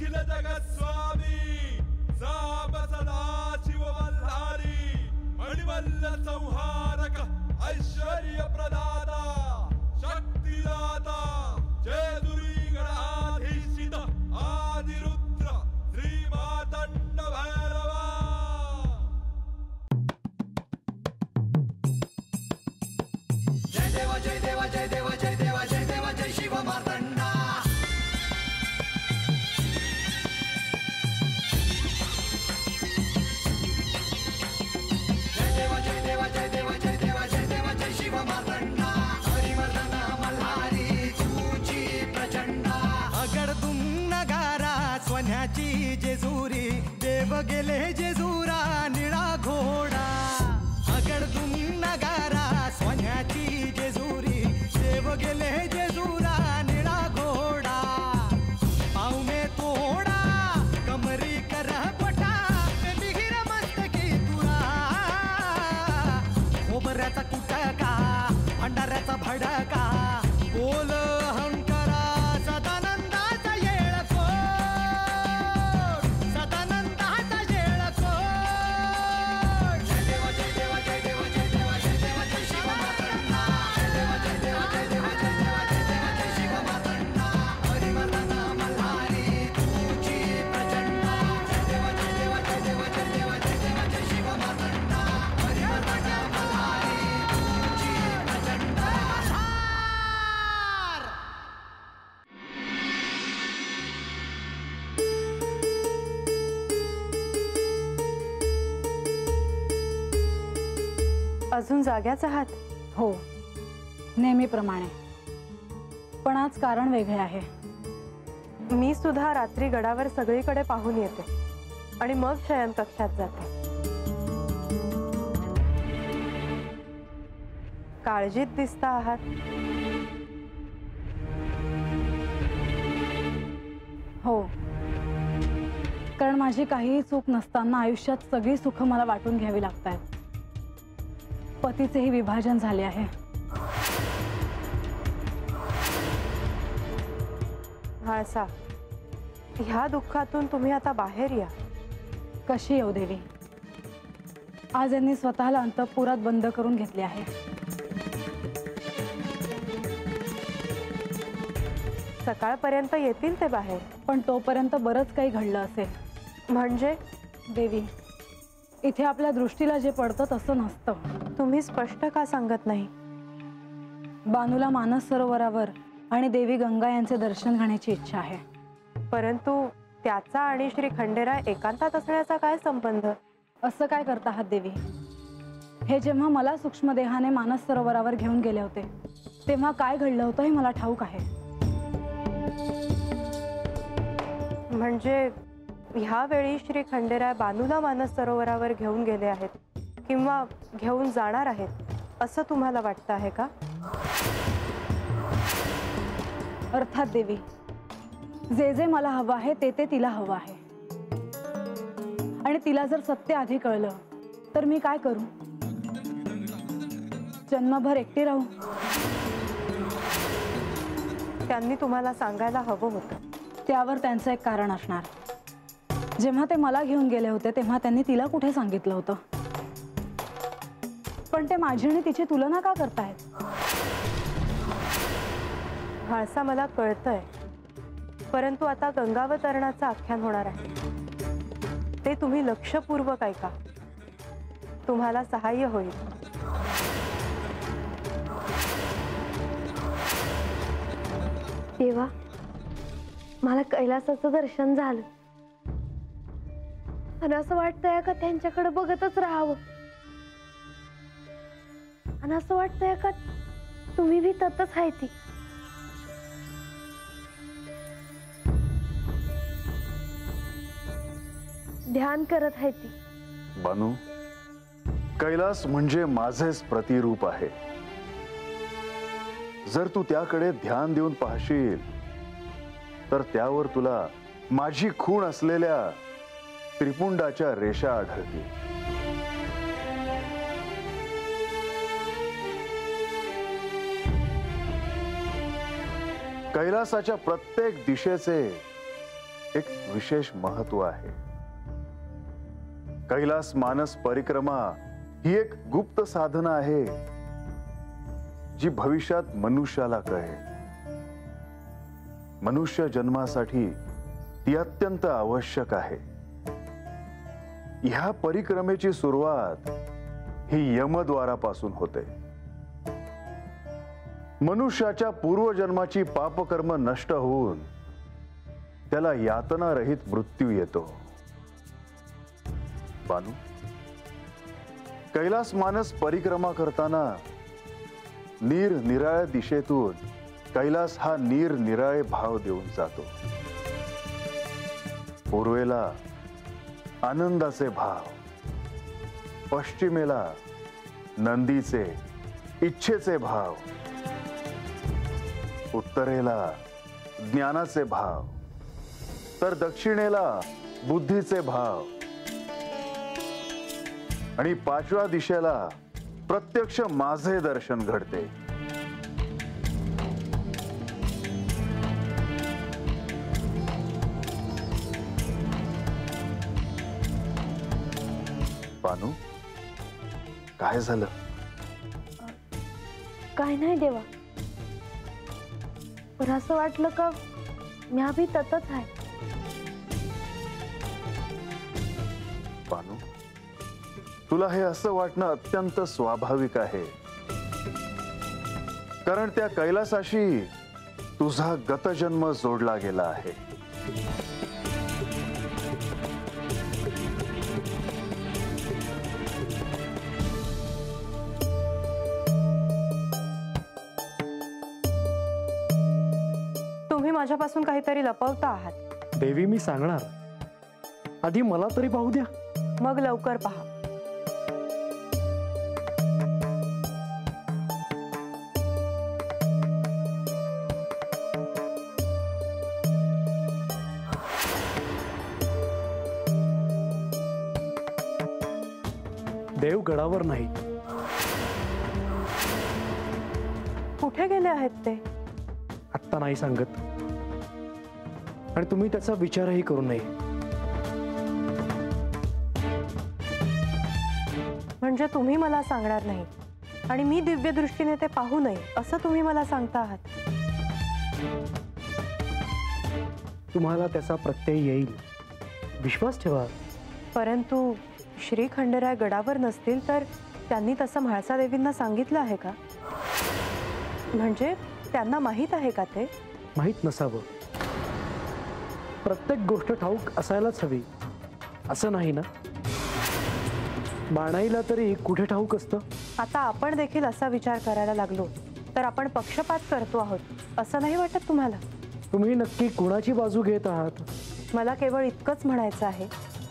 ಅಖಿಲ ಜಗತ್ ಸ್ವಾಮಿ ಸಾಬ ಸದಾ ಶಿವ ಮಣಿವಲ್ಲ ಸಂಹಾರಕ ಐಶ್ವರ್ಯ ಪ್ರದಾತ ಶಕ್ತಿದಾತ, ಜಯದುರಿಗಳ ಆಧೀಶಿತ, ಆದಿರುದ್ರ ಶ್ರೀ ಮಾತಂಡ ಭೈರವ ಜಯ ದೇವ ಜಯ ದೇವ ಜಯ ದೇವ ಜಯ देव गेले अजून जाग्याच आहात? हो. नेहमीप्रमाणे. पण आज कारण वेगळे आहे. मी सुद्धा रात्री गडावर सगळीकडे पाहून येते. आणि मग शयन कक्षात जाते. काळजीत दिसता आहात? हो. कारण माझी काहीही चूक नसताना आयुष्यात सगळी सुख मला वाटून घ्यावी लागत आहेत पतीचेही विभाजन झाले आहे. म्हाळसा ह्या दुःखातून तुम्ही आता बाहेर या. कशी येऊ देवी? आज यांनी स्वतःला अंतपुरात बंद करून घेतले आहे. सकाळपर्यंत येतील ते बाहेर. पण तोपर्यंत बरंच काही घडलं असेल. म्हणजे? देवी इथे आपल्या दृष्टीला जे पडतं तसं नसतं. तुम्ही स्पष्ट का सांगत नाही? बानूला मानस सरोवरावर आणि देवी गंगा यांचे दर्शन घेण्याची इच्छा आहे. परंतु त्याचा आणि श्री खंडेराय एकांतात असण्याचा काय संबंध? असं काय करता आहात देवी? हे जेव्हा मला सूक्ष्मदेहाने मानस सरोवरावर घेऊन गेले होते तेव्हा काय घडलं होतं हे मला ठाऊक आहे. म्हणजे ह्यावेळी श्री खंडेराय बानूला मानस सरोवरावर घेऊन गेले आहेत किंवा घेऊन जाणार आहेत असं तुम्हाला वाटतं आहे का? अर्थात देवी जे जे मला हवं आहे ते ते तिला हवं आहे. आणि तिला जर सत्य आधी कळलं तर मी काय करू? जन्मभर एकटी राहू. त्यांनी तुम्हाला सांगायला हवं होतं. त्यावर त्यांचं एक कारण असणार. जेव्हा ते मला घेऊन गेले होते तेव्हा त्यांनी तिला कुठे सांगितलं होतं? पण ते माझी आणि तिची तुलना का करतायत? म्हाळसा मला कळतंय. परंतु आता गंगावतरणाचं आख्यान होणार आहे. ते तुम्ही लक्षपूर्वक ऐका. तुम्हाला सहाय्य होईल. देवा मला कैलासाचं दर्शन झालं. आणि असं वाटतंय का त्यांच्याकडे बघतच राहावं? आणि असं वाटतंय का तुम्ही बी ततच आहे ती? ध्यान करत आहे ती. बानू कैलास म्हणजे माझेच प्रतिरूप आहे. जर तू त्याकडे ध्यान देऊन पाहशील तर त्यावर तुला माझी खूण असलेल्या त्रिपुंडाच्या रेषा आढळतील. कैलासाच्या प्रत्येक दिशेचे एक विशेष महत्त्व आहे. कैलास मानस परिक्रमा ही एक गुप्त साधना आहे जी भविष्यात मनुष्याला कळेल. मनुष्य जन्मासाठी ती अत्यंत आवश्यक आहे. ह्या परिक्रमेची सुरुवात ही यमद्वारापासून होते. मनुष्याच्या पूर्वजन्माची पापकर्म नष्ट होऊन त्याला यातना रहित मृत्यू येतो. बानू कैलास मानस परिक्रमा करताना निरनिराळ्या दिशेतून कैलास हा निरनिराळे भाव देऊन जातो. पूर्वेला आनंदाचे भाव. पश्चिमेला नंदीचे इच्छेचे भाव. उत्तरेला ज्ञानाचे भाव. तर दक्षिणेला बुद्धीचे भाव. आणि पाचव्या दिशेला प्रत्यक्ष माझे दर्शन घडते. काय झालं? काय नाही देवा. पण असं वाटलं का म्या बी ततच आहे. बानू तुला हे असं वाटणं अत्यंत स्वाभाविक आहे. कारण त्या कैलासाशी तुझा गतजन्म जोडला गेला आहे. माझ्यापासून काहीतरी लपवता आहात. देवी मी सांगणार. आधी मला तरी पाहू द्या. मग लवकर पहा. देव गडावर नाही. कुठे गेले आहेत ते? आत्ता नाही सांगत. आणि तुम्ही त्याचा विचारही करू नये. म्हणजे तुम्ही मला सांगणार नाही. आणि मी दिव्य दृष्टीने ते पाहू नये असं तुम्ही मला सांगता आहात. तुम्हाला त्याचा प्रत्यय येईल. विश्वास ठेवा. परंतु श्री खंडेराय गडावर नसतील तर त्यांनी तसं म्हाळसा देवींना सांगितलं आहे का? म्हणजे त्यांना माहीत आहे का ते? माहीत नसावं. प्रत्येक गोष्ट ठाऊक असायलाच हवी. असं नाही ना? बाणाईला तरी कुठे ठाऊक असतं? आता आपण देखील असा विचार करायला लागलो तर आपण पक्षपात करतो आहोत असं नाही वाटत तुम्हाला? तुम्ही नक्की कुणाची बाजू घेत आहात? मला केवळ इतकंच म्हणायचं आहे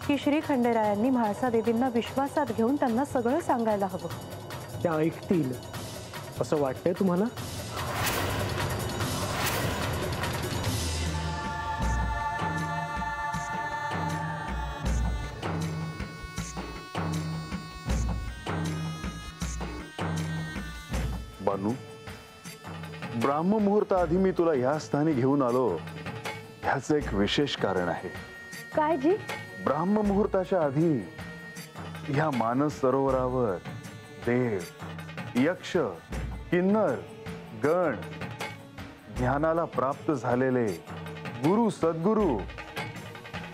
की श्री खंडेरायांनी म्हाळसा देवींना विश्वासात घेऊन त्यांना सगळं सांगायला हवं. त्या ऐकतील. असं वाटतंय तुम्हाला? ब्राह्म मुहूर्ताआधी मी तुला ह्या स्थानी घेऊन आलो. ह्याचं एक विशेष कारण आहे. काय जी? ब्राह्म मुहूर्ताच्या आधी ह्या मानस सरोवरावर देव यक्ष किन्नर गण ज्ञानाला प्राप्त झालेले गुरु सद्गुरु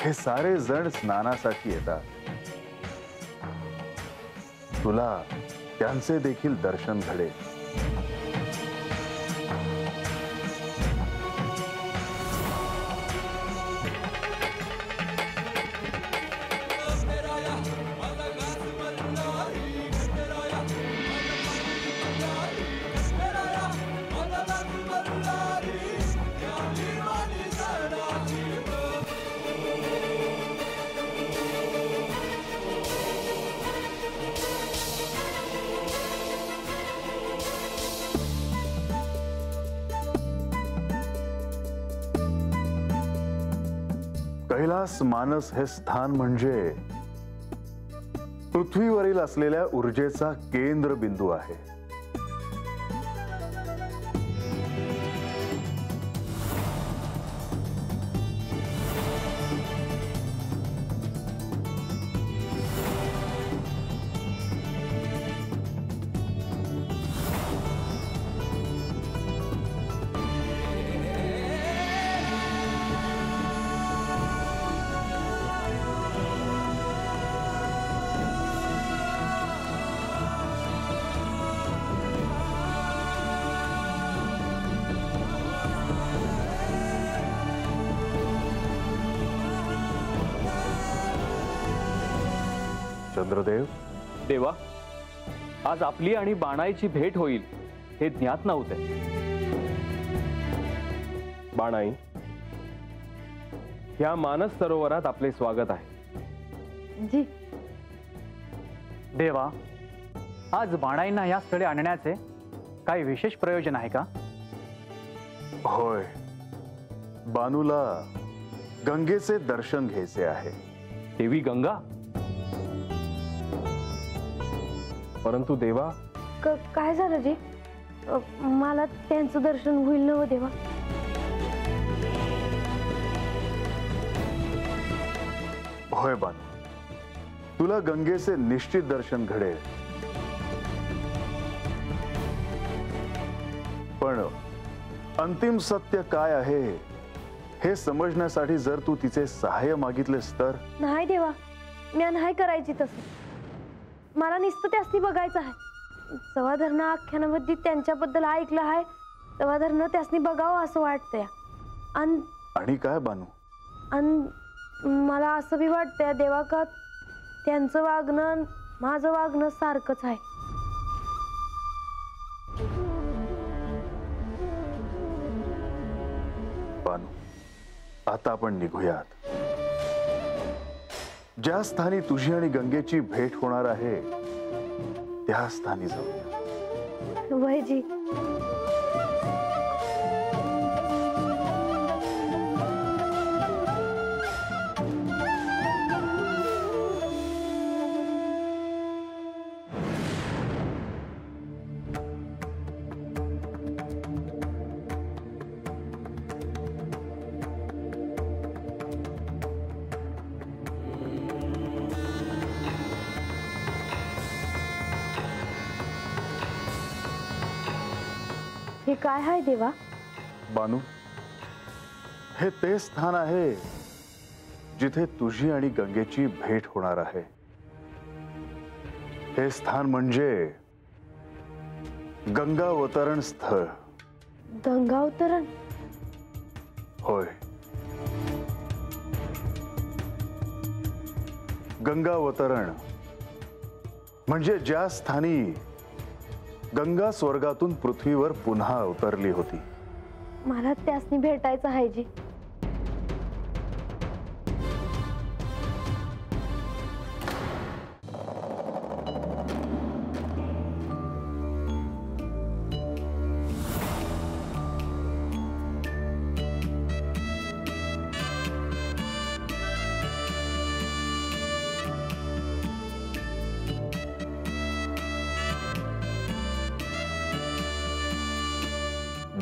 हे सारे जण स्नानासाठी येतात. तुला त्यांचे देखील दर्शन घडेल. कैलास मानस हे स्थान म्हणजे पृथ्वीवरील असलेल्या ऊर्जेचा केंद्र बिंदू आहे. चंद्रदेव? देवा आज आपली आणि बाणाईची भेट होईल हे ज्ञात नव्हते. बाणाई या मानस सरोवरात आपले स्वागत आहे. जी. देवा आज बाणाईंना या स्थळी आणण्याचे काही विशेष प्रयोजन आहे का? होय. बानूला गंगेचे दर्शन घ्यायचे आहे. देवी गंगा? परंतु देवा? क- काय झालं जी? अ, मला त्यांचं दर्शन होईल ना हो देवा. होय बानू. तुला गंगेचे निश्चित दर्शन घडेल. पण अंतिम सत्य काय आहे हे समजण्यासाठी जर तू तिचे सहाय्य मागितलेस तर? नाही देवा मी नाही करायची तसं. मला नुसतं त्यासनी बघायचं आहे. जेव्हा धरणं आख्यानामध्ये त्यांच्याबद्दल ऐकलं आहे तेव्हा धरणं त्यासनी बघावं असं वाटतंय. आणि आणि काय बानू? आणि मला असं बी वाटतंय देवा का त्यांचं वागणं माझं वागणं सारखंच आहे. बानू आता आपण निघूयात. ज्या स्थानी तुझी आणि गंगेची भेट होणार आहे त्या स्थानी जाऊया. वयजी हे काय आहे देवा? बानू हे ते स्थान आहे जिथे तुझी आणि गंगेची भेट होणार आहे. हे स्थान म्हणजे गंगावतरण स्थळ. गंगावतरण? होय. गंगावतरण म्हणजे ज्या स्थानी गंगा स्वर्गातून पृथ्वीवर पुन्हा अवतरली होती. मला त्यासनी भेटायचं आहे जी.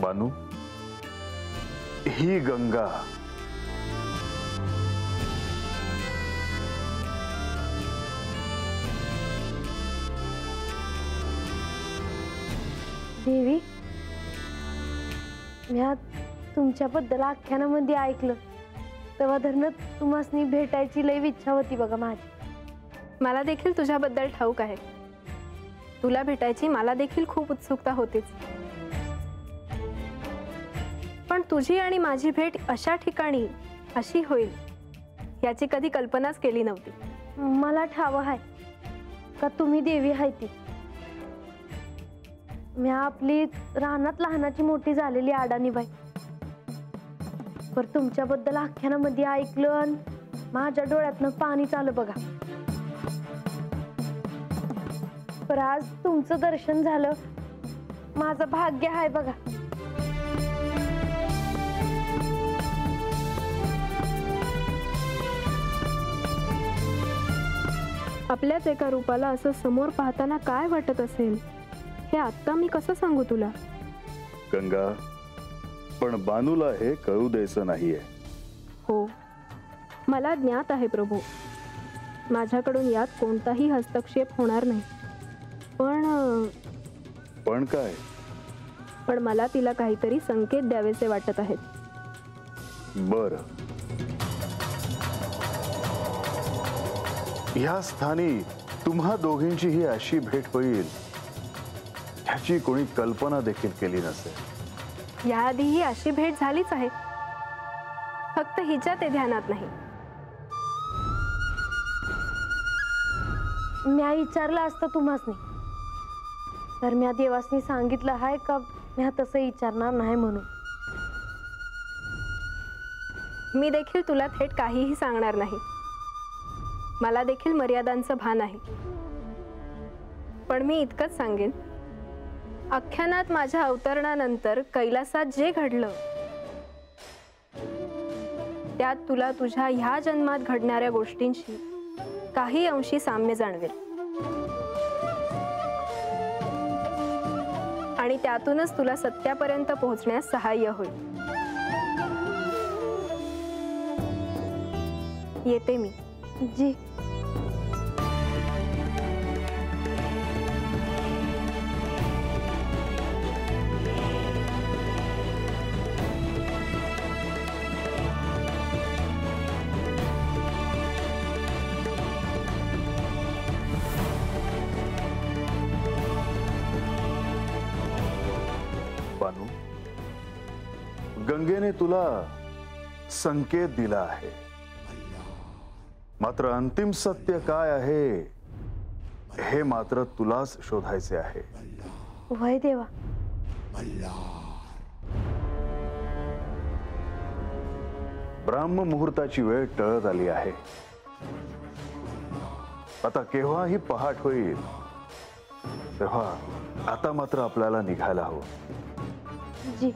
बानू। ही गंगा। देवी मी आज तुमच्याबद्दल आख्यानामध्ये ऐकलं. तेव्हा धरणं तुम्हासनी भेटायची लई इच्छा होती बघा माझी. मला देखील तुझ्याबद्दल ठाऊक आहे. तुला भेटायची मला देखील खूप उत्सुकता होतीच. पण तुझी आणि माझी भेट अशा ठिकाणी अशी होईल याची कधी कल्पनाच केली नव्हती. मला ठाव आहे का तुम्ही देवी आहे ती? मी आपली रानात लहानाची मोठी झालेली अडाणी बाई. पर तुमच्याबद्दल आख्यानामध्ये ऐकलं आणि माझ्या डोळ्यातनं पाणी चालं बघा. पर आज तुमचं दर्शन झालं माझं भाग्य आहे बघा. आपल्याच एका रूपाला असं समोर पाहताना काय वाटत असेल? हे आत्ता मी कसं सांगू तुला? गंगा पण बानूला हे कळू द्यायचं नाहीये. हो. मला ज्ञात आहे प्रभू. माझ्याकडून यात कोणताही हस्तक्षेप होणार नाही. पण पण काय? पण मला तिला काहीतरी संकेत द्यावेसे वाटत आहेत. बर. ह्या स्थानी तुम्हा दोघींची ही अशी भेट होईल ह्याची कोणी कल्पना देखील केली नसेल. याआधीही अशी भेट झालीच आहे. फक्त हिच्या ते ध्यानात नाही. म्या विचारलं असतं तुम्हाच नाही तर म्या देवासनी सांगितलं आहे का म्या तसं विचारणार नाही म्हणून. मी देखील तुला थेट काहीही सांगणार नाही. मला देखील मर्यादांचं भान आहे. पण मी इतकंच सांगेन. आख्यानात माझ्या अवतरणानंतर कैलासात जे घडलं त्यात तुला तुझ्या ह्या जन्मात घडणाऱ्या गोष्टींशी काही अंशी साम्य जाणवेल. आणि त्यातूनच तुला सत्यापर्यंत पोहोचण्यास सहाय्य होईल. येते मी. जी. तुला संकेत दिला आहे. मात्र अंतिम सत्य काय आहे हे मात्र तुलाच शोधायचे आहे. वय देवा. ब्राह्म मुहूर्ताची वेळ टळत आली आहे. आता केव्हाही पहाट होईल तेव्हा आता मात्र आपल्याला निघायला हवं. जी.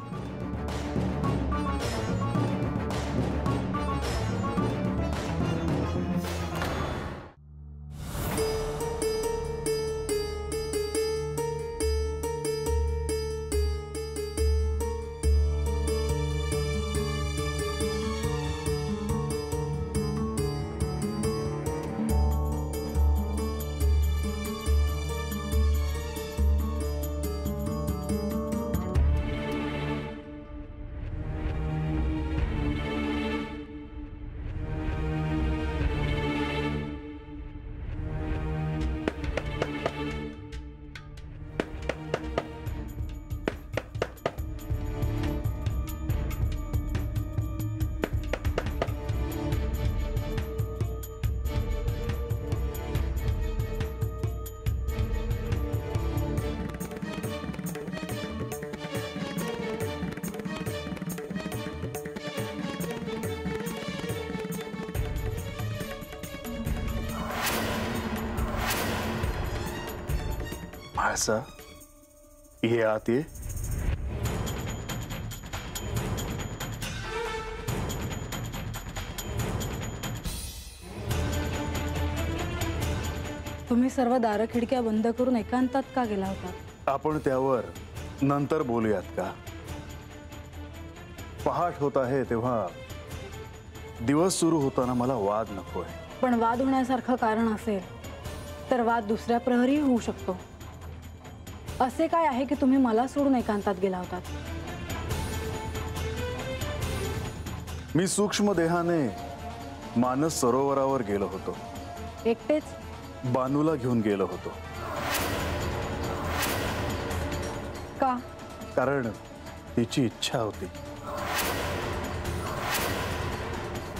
म्हाळसा ये आत ये तुम्ही सर्व दारं खिडक्या बंद करून एकांतात का गेला होता? आपण त्यावर नंतर बोलूयात का? पहाट होत आहे तेव्हा दिवस सुरू होताना मला वाद नकोय. पण वाद होण्यासारखं कारण असेल तर वाद दुसऱ्या प्रहरी होऊ शकतो. असे काय आहे की तुम्ही मला सोडून एकांतात गेला होतात मी सूक्ष्म देहाने मानस सरोवरावर गेलो होतो. एकटेच? बानूला घेऊन गेलो होतो. का? कारण तिची इच्छा होती.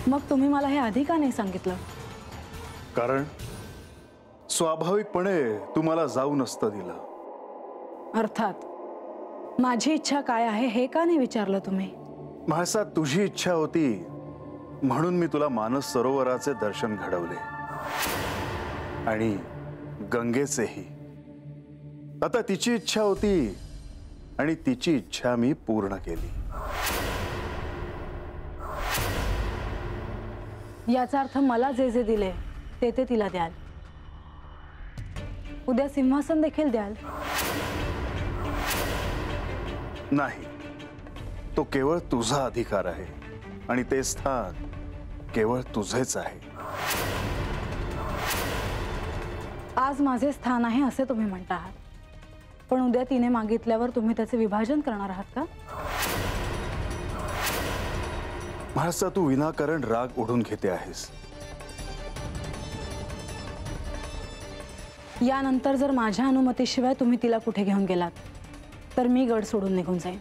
मग तुम्ही मला हे आधी का नाही सांगितलं? कारण स्वाभाविकपणे तुम्हाला जाऊ नसतं दिलं. अर्थात माझी इच्छा काय आहे हे का नाही विचारलं तुम्ही? म्हाळसा तुझी इच्छा होती म्हणून मी तुला मानस सरोवराचे दर्शन घडवले. आणि गंगेचेही. आता तिची इच्छा होती आणि तिची इच्छा मी पूर्ण केली. याचा अर्थ मला जे जे दिले ते ते तिला द्याल. उद्या सिंहासन देखील द्याल. नाही. तो केवळ तुझा अधिकार आहे. आणि ते स्थान केवळ तुझेच आहे. आज माझे स्थान आहे असे तुम्ही म्हणता आहात. पण उद्या तिने मागितल्यावर तुम्ही त्याचे विभाजन करणार आहात का? म्हाळसा तू विनाकारण राग ओढून घेते आहेस. यानंतर जर माझ्या अनुमतीशिवाय तुम्ही तिला कुठे घेऊन गेलात? तर मी गड सोडून निघून जाईन.